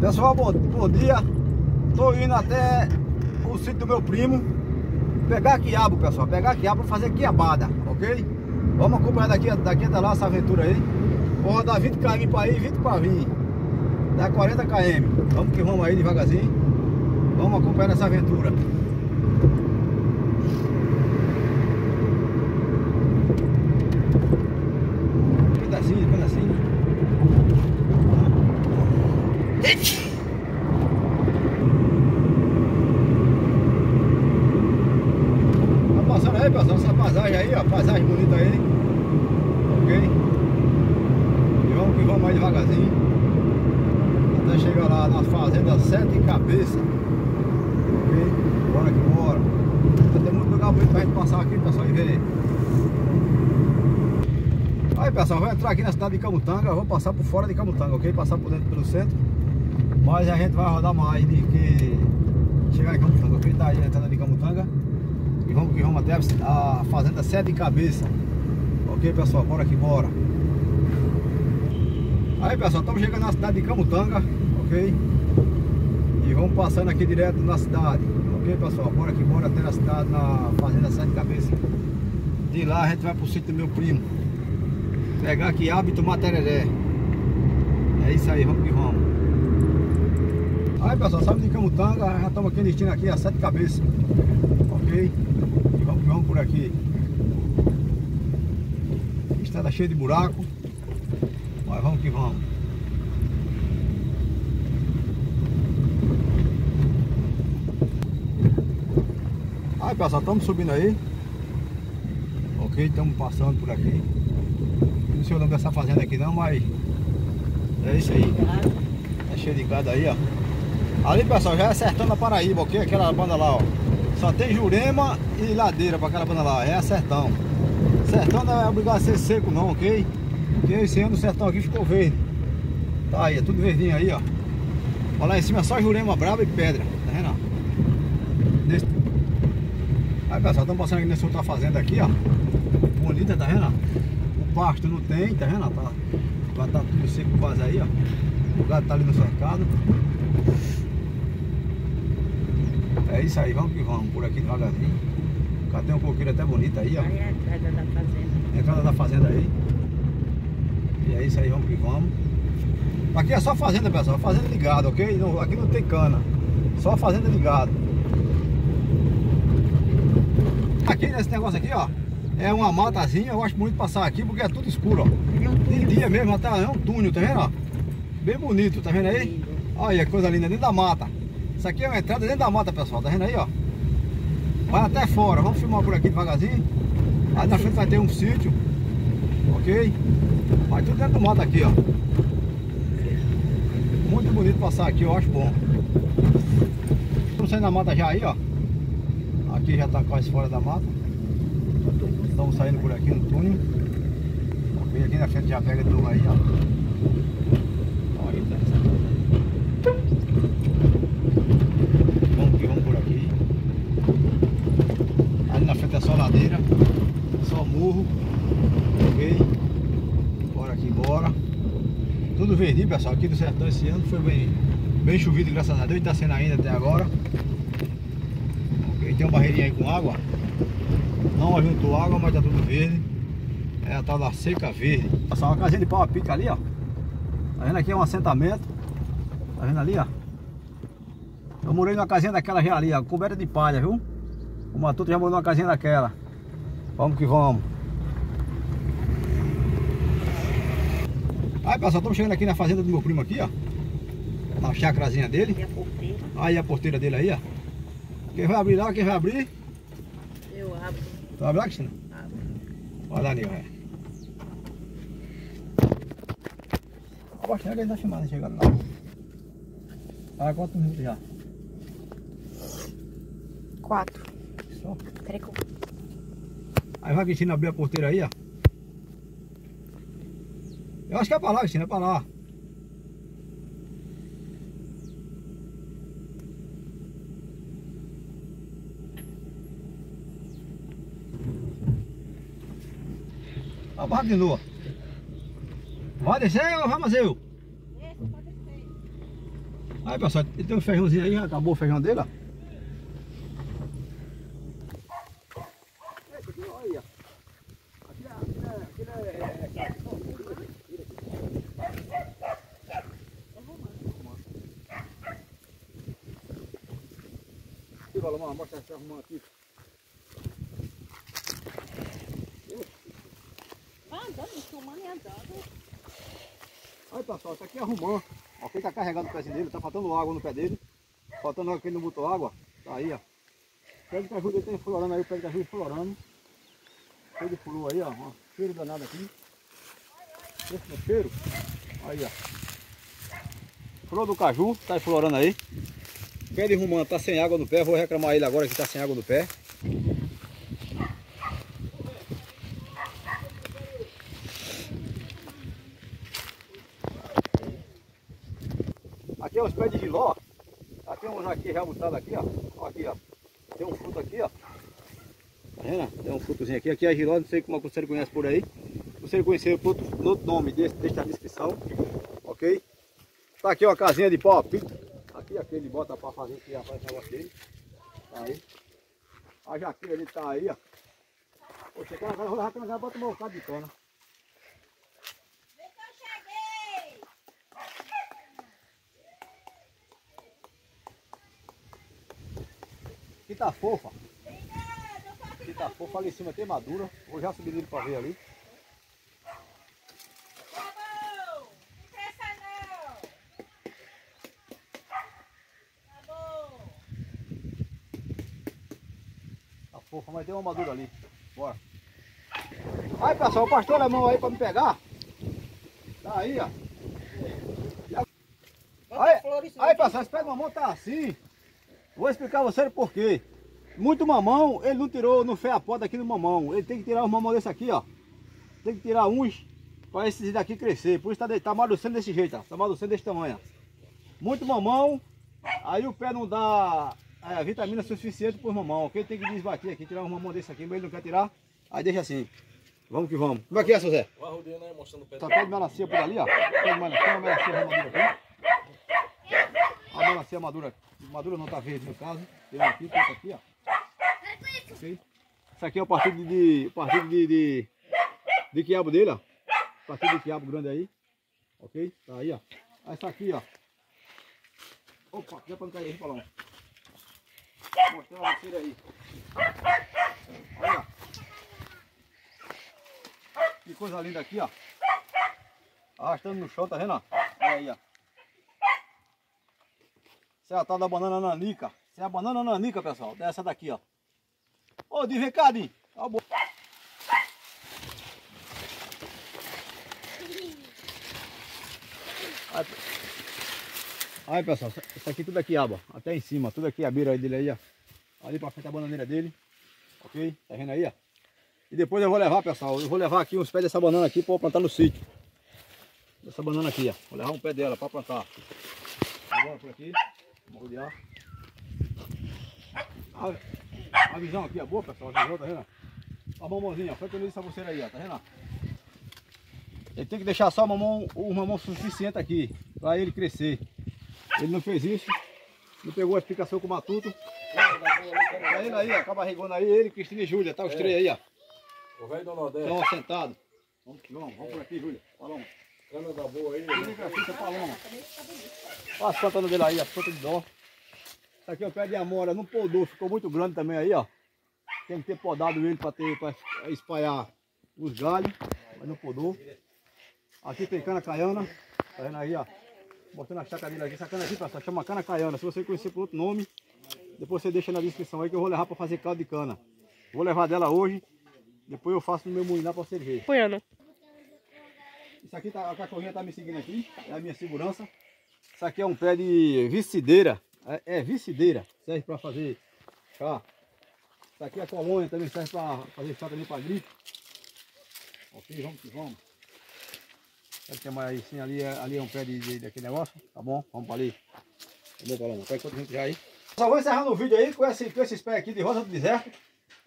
Pessoal, bom, bom dia. Tô indo até o sítio do meu primo pegar quiabo, pessoal. Pegar quiabo pra fazer quiabada, ok? Vamos acompanhar daqui, daqui até lá essa aventura aí. Vou rodar 20 km pra ir e 20 pra vir. Dá 40 km. Vamos que vamos aí devagarzinho. Vamos acompanhar essa aventura. Pedacinho, pedacinho. Tá passando aí, pessoal, essa paisagem aí, ó, paisagem bonita aí. Ok? E vamos que vamos mais devagarzinho. Até chegar lá na fazenda Sete Cabeças. Ok? Bora que bora. Tem muito lugar bonito pra gente passar aqui, pessoal, e ver. Aí, pessoal, vou entrar aqui na cidade de Camutanga. Vou passar por fora de Camutanga, ok? Passar por dentro pelo centro. Mas a gente vai rodar mais de que chegar em Camutanga, ok? Tá aí a entrada de Camutanga. E vamos que vamos até a fazenda Sete Cabeça. Ok, pessoal? Bora que bora. Aí, pessoal, estamos chegando na cidade de Camutanga, ok? E vamos passando aqui direto na cidade. Ok, pessoal? Bora que bora até na cidade, na fazenda Sete Cabeça. De lá a gente vai pro sítio do meu primo. Pegar aqui hábito matereré. É isso aí, vamos que vamos. Aí pessoal, sabe de Camutanga, já estamos aqui destino aqui a sete cabeças. Ok? E vamos vamos por aqui. Estrada cheia de buraco. Mas vamos que vamos. Aí pessoal, estamos subindo aí. Ok, estamos passando por aqui. Não sei o nome dessa fazenda aqui não, mas é isso aí. Tá cheio de gado aí, ó. Ali, pessoal, já é Sertão da Paraíba, ok? Aquela banda lá, ó. Só tem Jurema e Ladeira pra aquela banda lá, é Sertão. Sertão não é obrigado a ser seco não, ok? Porque esse ano o Sertão aqui ficou verde. Tá aí, é tudo verdinho aí, ó. Olha lá em cima é só Jurema brava e pedra, tá vendo? Nesse... Aí, pessoal, estamos passando aqui nessa outra fazenda aqui, ó. Bonita, tá vendo? O pasto não tem, tá vendo? Tá, tá tudo seco quase aí, ó. O gado tá ali no cercado. É isso aí, vamos que vamos, por aqui devagarzinho. Cá tem um coqueiro até bonito aí, ó. Aí é a entrada da fazenda. Entrada da fazenda aí. E é isso aí, vamos que vamos. Aqui é só fazenda, pessoal. Fazenda de gado, ok? Não, aqui não tem cana. Só fazenda de gado. Aqui nesse negócio aqui, ó. É uma matazinha, eu acho bonito passar aqui porque é tudo escuro, ó. De dia mesmo, até é um túnel, tá vendo? ó? Bem bonito, tá vendo aí? Olha coisa linda, dentro da mata. Isso aqui é uma entrada dentro da mata, pessoal, tá vendo aí, ó? Vai até fora, vamos filmar por aqui devagarzinho. Aí na frente vai ter um sítio, ok? Vai tudo dentro do mato aqui, ó. Muito bonito passar aqui, eu acho bom. Estamos saindo da mata já aí, ó. Aqui já tá quase fora da mata. Estamos saindo por aqui no túnel. Aqui na frente já pega novo aí, ó. Olha, tá Vamos que vamos por aqui. Ali na frente é só ladeira, só morro. Ok? Bora aqui, bora. Tudo verdinho, pessoal. Aqui do sertão esse ano foi bem, bem chovido, graças a Deus. Está sendo ainda até agora. Tem uma barreirinha aí com água. Não ajuntou água, mas tá tudo verde. É a tal da seca verde. Passar uma casinha de pau a pica ali, ó. Tá vendo aqui é um assentamento. Tá vendo ali, ó? Eu morei numa casinha daquela já ali, ó, coberta de palha, viu? O Matuto já morou numa casinha daquela. Vamos que vamos. Aí pessoal, estamos chegando aqui na fazenda do meu primo aqui, ó. Na chacrazinha dele. E a porteira, Aí a porteira dele aí, ó. Quem vai abrir lá, quem vai abrir? eu abro, Tu abrir lá, Cristina? abro. Vai lá, Nil, é. Pode chegar aí tá filmando, chegando lá. Ah, quantos minutos já? Quatro. Só. Que eu... Aí vai, Cristina, abrir a porteira aí, ó. Eu acho que é pra lá, Cristina, é pra lá. A barra de lua. Vai descer ou vamos eu? Aí pessoal, ele tem um feijãozinho aí, acabou o feijão dele, ó. Olha, aqui é, aqui é, aqui é, Valomar, mostra essa arrumando aqui. Vai andando, filmando e andando. Aí pessoal, isso aqui é arrumando. Ó, quem tá carregando o pezinho dele, tá faltando água no pé dele. Faltando água que ele não botou água. Tá aí, ó. O pé de caju dele tá florando aí, o pé de caju florando. Cheio de furou aí, ó. ó. Cheiro danado aqui. Esse é cheiro. Aí, ó. Flor do caju, tá florando aí. Pé de tá sem água no pé. Vou reclamar ele agora que tá sem água no pé. Aqui é os pés de giló. Aqui é uns aqui rebutados aqui, ó. Aqui, ó. Tem um fruto aqui, ó. Tá vendo? Tem um frutozinho aqui. Aqui é giló, não sei como você conhece por aí. Você conhecer por outro, outro nome, deixa na descrição. Ok? Tá aqui uma casinha de pau a pito. Aqui, aqui ele bota pra fazer aqui, rapaz, esse negócio. Tá aí. A jaqueira ele tá aí, ó. Poxa, cara, vai rolar a bota um bocado de cana. Aqui tá fofa. Aqui tá fofa, ali em cima tem madura. Vou já subir ele pra ver ali. Fofa, mas tem uma madura ali. Bora. Aí pessoal, o pastor alemão aí pra me pegar. Tá aí, ó. Aí, aí pessoal, esse pé de mamão tá assim. Vou explicar a você por quê. Muito mamão, ele não tirou, não fez a poda aqui no mamão. Ele tem que tirar os mamão desse aqui, ó. Tem que tirar uns para esses daqui crescer. Por isso tá, tá amadurecendo desse jeito, ó. Tá amadurecendo desse tamanho, ó. Muito mamão, aí o pé não dá é, vitamina suficiente para os mamão, ok? Tem que desbater aqui, tirar os mamão desse aqui, mas ele não quer tirar. Aí deixa assim. Vamos que vamos. Como é que é, seu Zé? O arrodeio, né? Mostrando o pé. Tá pé de melancia por ali, ó. Pé de melancia, uma melancia madura aqui. A melancia madura, madura não tá verde no caso. Tem aqui, tem aqui, ó. Isso aqui é o partido de, partido de, de, de quiabo dele, ó. Partido de quiabo grande aí. Ok? Tá aí, ó. Essa aqui, ó. Opa, já pra não cair aí, Paulão. Mostrando a vocês aí. Olha. Que coisa linda aqui, ó. Arrastando no chão, tá vendo? ó? Olha aí, ó. Essa é a tal da banana nanica. Essa é a banana nanica, pessoal. Dessa daqui, ó. Ô, de vem cá, Di. Ó, bo- Aí, aí, pessoal, isso- aqui tudo aqui, aba. Até em cima, tudo aqui a beira dele aí, ó. Ali pra frente a bananeira dele. Ok? Tá vendo aí, ó? E depois eu vou levar, pessoal, eu vou levar aqui uns pés dessa banana aqui para plantar no sítio. Essa banana aqui, ó. Vou levar um pé dela para plantar. Agora por aqui, vamos rodear. A, a visão aqui é boa, pessoal. Visão, tá vendo? A mamãozinha, foi que eu disse a você aí, ó. Tá vendo? Ele tem que deixar só o mamão, o mamão suficiente aqui, para ele crescer. Ele não fez isso, não pegou a explicação com o matuto. Tá ele aí, ó, com a barrigona aí, ele, Cristina e Júlia, tá os três aí, ó. O velho do Nordeste. Estão assentados. Vamos que vamos, vamos por aqui, Júlia. Paloma. Cana da boa aí. Fica aqui, fica Paloma. Olha as plantas dele aí, a planta de dó. Isso aqui é o pé de amora, não podou, ficou muito grande também aí, ó. Tem que ter podado ele para ter, para espalhar os galhos, mas não podou. Aqui tem cana caiana, tá vendo aí, ó. Mostrando a chácara dele aqui, essa cana aqui, pessoal, chama cana caiana. Se você conhecer por outro nome, depois você deixa na descrição aí que eu vou levar para fazer caldo de cana. Vou levar dela hoje, depois eu faço no meu moinho lá para você ver. Apoiando. Isso aqui, tá, a cachorrinha tá me seguindo aqui, é a minha segurança. Isso aqui é um pé de vicideira, é, é vicideira, serve para fazer chá. Isso aqui é colônia, também serve para fazer chá também para gripe. Ok, vamos que vamos. Deve ter mais aí, sim, ali, é- ali é um pé de, de- daquele negócio, tá bom? Vamos para ali. O Paloma? Pega quanto gente já aí. Só vou encerrando o vídeo aí com, esse, com esses pés aqui de rosa do deserto.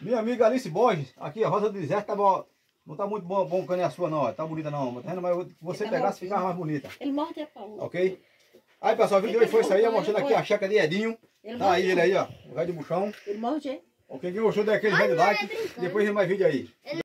Minha amiga Alice Borges, aqui a rosa do deserto tava, não tá muito bom, bom cana a sua não, ó, tá bonita não, tá vendo? Mas você Tá pegasse ficava mais bonita, Ele morde a pau. ok? Aí pessoal, o vídeo de hoje foi isso aí, eu mostrando aqui a chácara de Edinho. Ele Tá aí ele aí, ó. O velho de buchão. Ele morde. Ok, quem gostou daquele velho like. Depois tem mais vídeo aí.